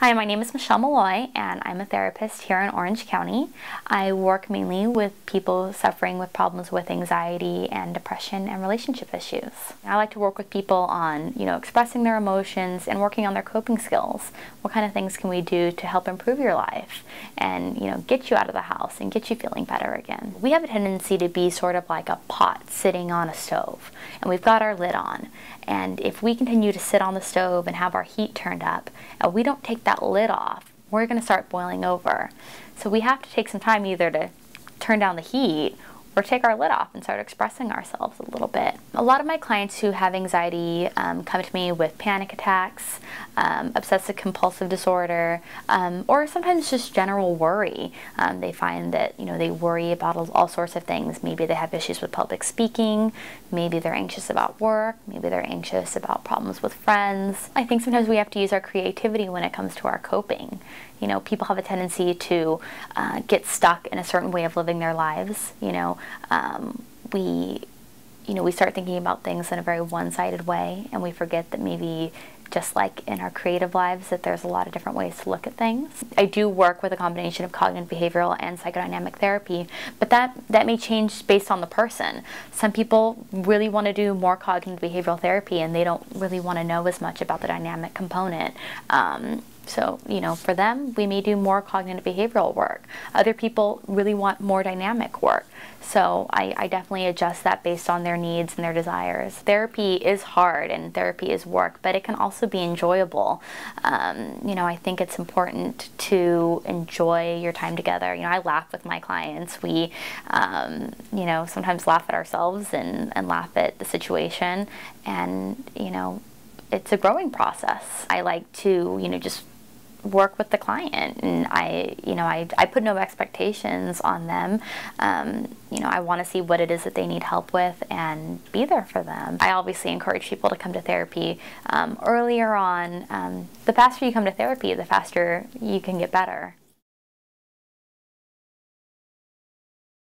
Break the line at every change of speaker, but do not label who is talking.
Hi, my name is Michelle Malloy, and I'm a therapist here in Orange County. I work mainly with people suffering with problems with anxiety and depression and relationship issues. I like to work with people on, you know, expressing their emotions and working on their coping skills. What kind of things can we do to help improve your life and, you know, get you out of the house and get you feeling better again? We have a tendency to be sort of like a pot sitting on a stove, and we've got our lid on. And if we continue to sit on the stove and have our heat turned up, and we don't take that lid off, we're going to start boiling over. So we have to take some time either to turn down the heat or take our lid off and start expressing ourselves a little bit. A lot of my clients who have anxiety um, come to me with panic attacks, um, obsessive compulsive disorder, um, or sometimes just general worry. Um, they find that you know they worry about all, sorts of things. Maybe they have issues with public speaking. Maybe they're anxious about work. Maybe they're anxious about problems with friends. I think sometimes we have to use our creativity when it comes to our coping. You know, people have a tendency to uh, get stuck in a certain way of living their lives. You know, um, we, you know, we start thinking about things in a very one-sided way, and we forget that maybe just like in our creative lives that there's a lot of different ways to look at things. I do work with a combination of cognitive behavioral and psychodynamic therapy, but that, that may change based on the person. Some people really want to do more cognitive behavioral therapy and they don't really want to know as much about the dynamic component. Um, so, you know, for them, we may do more cognitive behavioral work. Other people really want more dynamic work. So I, I, definitely adjust that based on their needs and their desires. Therapy is hard and therapy is work, but it can be enjoyable. Um, you know, I think it's important to enjoy your time together. You know, I laugh with my clients. We, um, you know, sometimes laugh at ourselves and, and laugh at the situation. And, you know, it's a growing process. I like to, you know, just work with the client. And I you know I, I put no expectations on them. Um, you know I want to see what it is that they need help with and be there for them. I obviously encourage people to come to therapy um, earlier on. Um, the faster you come to therapy the faster you can get better